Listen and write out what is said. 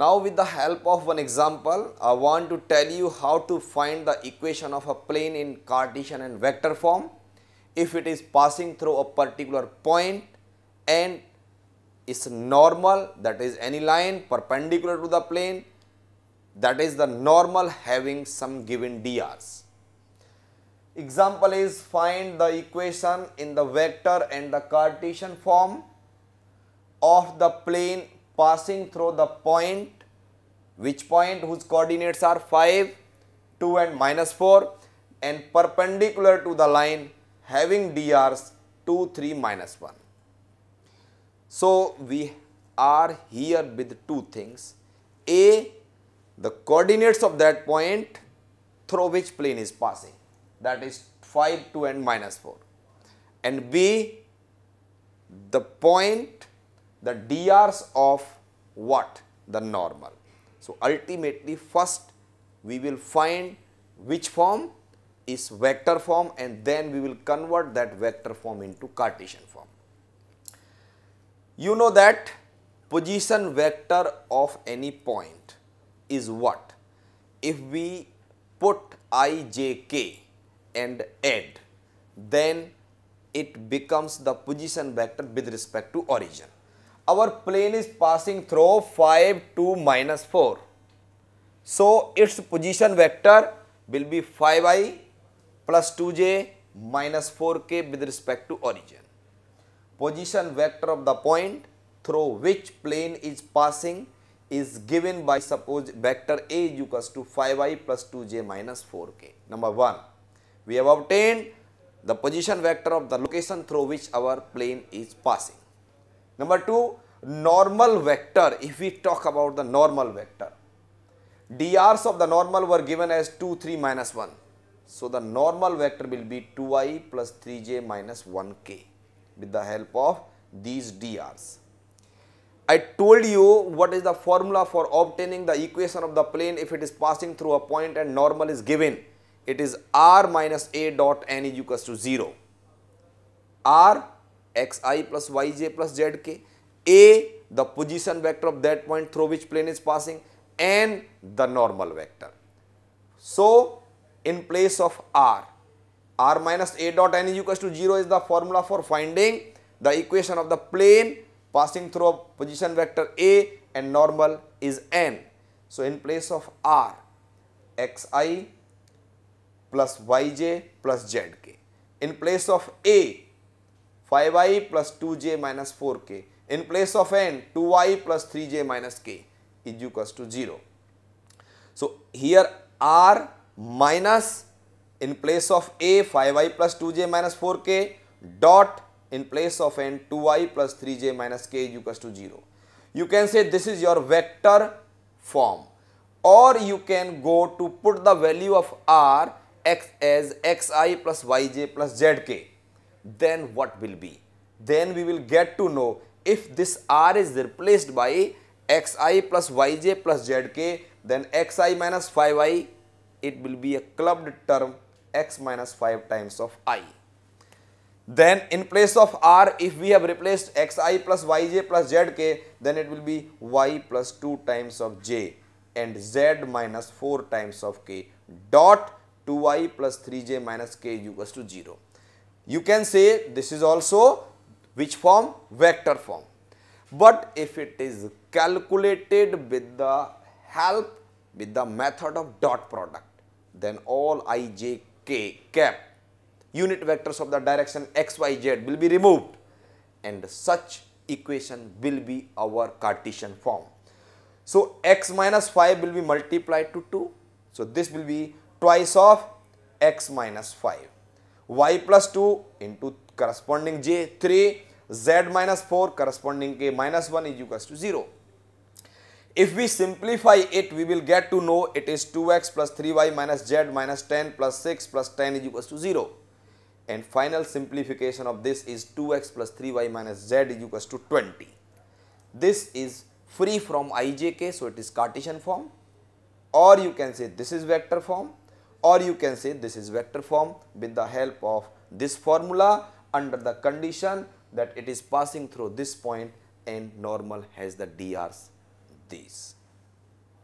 Now with the help of one example, I want to tell you how to find the equation of a plane in Cartesian and vector form if it is passing through a particular point and is normal that is any line perpendicular to the plane that is the normal having some given drs. Example is find the equation in the vector and the Cartesian form of the plane passing through the point. Which point? Whose coordinates are 5, 2 and minus 4 and perpendicular to the line having drs 2, 3, minus 1. So, we are here with two things. A the coordinates of that point through which plane is passing. That is 5, 2 and minus 4 and B the point the drs of what the normal. So, ultimately first we will find which form is vector form and then we will convert that vector form into Cartesian form. You know that position vector of any point is what? If we put i, j, k and add, then it becomes the position vector with respect to origin. Our plane is passing through 5, 2, minus 4. So, its position vector will be 5i plus 2j minus 4k with respect to origin. Position vector of the point through which plane is passing is given by suppose vector A is equals to 5i plus 2j minus 4k. Number 1, we have obtained the position vector of the location through which our plane is passing. Number 2, normal vector, if we talk about the normal vector, drs of the normal were given as 2, 3, minus 1. So, the normal vector will be 2i plus 3j minus 1k with the help of these drs. I told you what is the formula for obtaining the equation of the plane if it is passing through a point and normal is given. It is r minus a dot n is equals to 0. r xi plus yj plus zk, a the position vector of that point through which plane is passing and the normal vector. So, in place of r, r minus a dot n is equals to 0 is the formula for finding the equation of the plane passing through a position vector A and normal is n. So, in place of r xi plus yj plus zk. In place of A 5i plus 2j minus 4k. In place of n 2i plus 3j minus k is equals to 0. So, here r minus in place of A 5i plus 2j minus 4k dot in place of n 2i plus 3j minus k is equals to 0. You can say this is your vector form or you can go to put the value of r x as xi plus yj plus zk. Then what will be? Then we will get to know if this r is replaced by xi plus yj plus zk then xi minus 5i it will be a clubbed term x minus 5 times of i. Then in place of r if we have replaced xi plus yj plus zk then it will be y plus 2 times of j and z minus 4 times of k dot 2y plus 3j minus k equals to 0. You can say this is also which form? Vector form. But if it is calculated with the help with the method of dot product then all i j k cap unit vectors of the direction x, y, z will be removed and such equation will be our Cartesian form. So, x minus 5 will be multiplied to 2. So, this will be twice of x minus 5, y plus 2 into corresponding j 3, z minus 4 corresponding k minus 1 is equals to 0. If we simplify it, we will get to know it is 2x plus 3y minus z minus 10 plus 6 plus 10 is equals to 0 and final simplification of this is 2x plus 3y minus z is equals to 20. This is free from ijk so it is Cartesian form or you can say this is vector form or you can say this is vector form with the help of this formula under the condition that it is passing through this point and normal has the drs these.